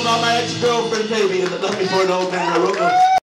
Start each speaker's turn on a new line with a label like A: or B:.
A: about my ex-girlfriend, baby, that left me for an old man. I wrote them.